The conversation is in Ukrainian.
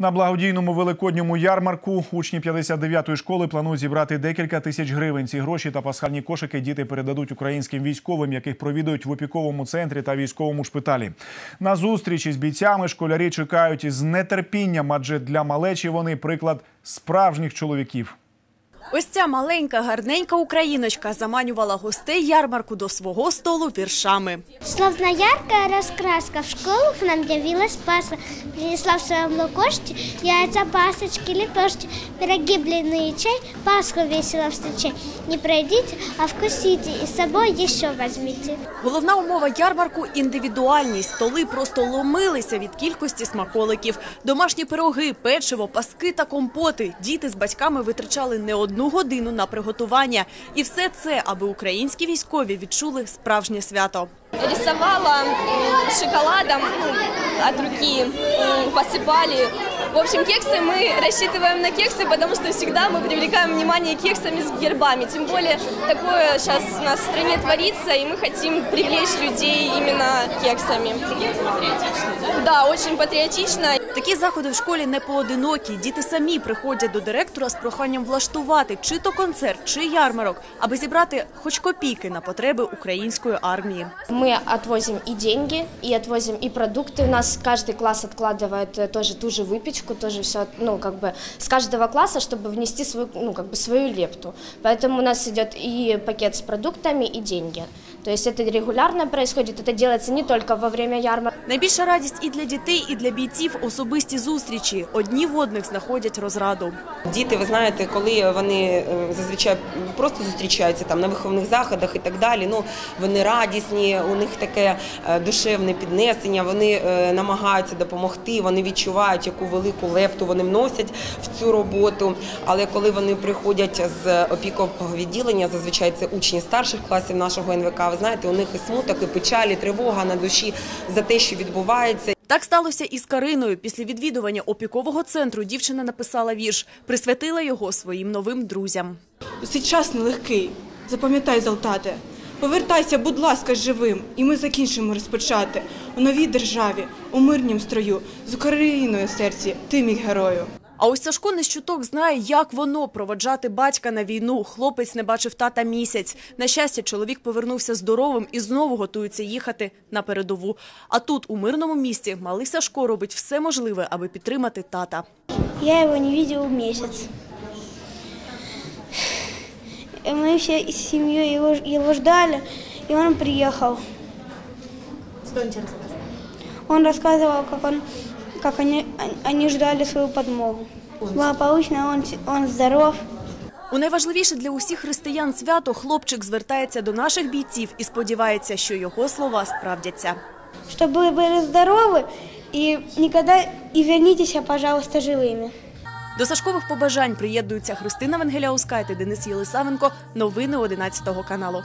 На благодійному великодньому ярмарку учні 59-ї школи планують зібрати декілька тисяч гривень. Ці гроші та пасхальні кошики діти передадуть українським військовим, яких провідують в опіковому центрі та військовому шпиталі. На зустрічі з бійцями школярі чекають із нетерпінням, адже для малечі вони приклад справжніх чоловіків. Ось ця маленька, гарненька україночка заманювала гостей ярмарку до свого столу віршами. Словно яркая раскраска, в школу к нам явилась Пасха. Принесла в своем лукошке яйца, пасочки, лепешки, пироги, блины и чай. Пасху весело встречай. Не пройдите, а вкусите и с собой еще возьмите. Головна умова ярмарку індивідуальність. Столи просто ломилися від кількості смаколиків. Домашні пироги, печиво, паски та компоти. Діти з батьками витрачали не одну годину на приготування. І все це, аби українські військові відчули справжнє свято. Рисувала шоколадом ну, от руки, м, посыпали. В общем, кексы мы рассчитываем на кексы, потому что всегда мы привлекаем внимание кексами с гербами. Тем более такое сейчас у нас в стране творится, и мы хотим привлечь людей именно кексами. Да, очень патриотично. Такі заходи в школі не поодинокі. Діти самі приходять до директора з проханням влаштувати чи то концерт, чи ярмарок, аби зібрати хоч копійки на потреби української армії. Мы отвозим и деньги, и отвозим и продукты. У нас каждый класс откладывает э, тоже ту же выпечку, тоже все, ну, как бы с каждого класса, чтобы внести свою, ну, как бы свою лепту. Поэтому у нас идет и пакет с продуктами, и деньги. То есть это регулярно происходит, это делается не только во время ярмарки. Найбільша радість і для дітей, і для бійців особисті зустрічі. Одні в одних знаходять розраду. Діти, ви знаєте, коли вони е, зазвичай просто зустрічаються там на виховних заходах і так далі. Ну вони радісні, у них таке е, душевне піднесення. Вони е, намагаються допомогти. Вони відчувають, яку велику лепту вони вносять в цю роботу. Але коли вони приходять з опікового відділення, зазвичай це учні старших класів нашого НВК. Ви знаєте, у них і смуток, і печалі, тривога на душі за те, що відбувається. Так сталося і з Кариною. Після відвідування опікового центру дівчина написала вірш, присвятила його своїм новим друзям. Цей час нелегкий. Запам'ятай, Залтате. Повертайся, будь ласка, живим, і ми закінчимо розпочати у новій державі, у мирнім строю, з Україною серці, ти мій герою. А ось Сашко не щуток знає, як воно проводжати батька на війну. Хлопець не бачив тата місяць. На щастя, чоловік повернувся здоровим і знову готується їхати на передову. А тут, у мирному місті, малий Сашко робить все можливе, аби підтримати тата. Я его не видел месяц. И Мы все с семьей его, его ждали, и он приехал. Что он тебе рассказал? Он рассказывал, как, он, как они, они ждали свою подмогу. Благополучно, он, он здоров. У найважливіше для усіх християн свято хлопчик звертається до наших бійців і сподівається, що його слова справдяться. Чтобы вы были здоровы и никогда и вернитесь, пожалуйста, живыми. До Сашкових побажань приєднуються Христина Венгеляускайте, Денис Єлисавенко. Новини 11 каналу.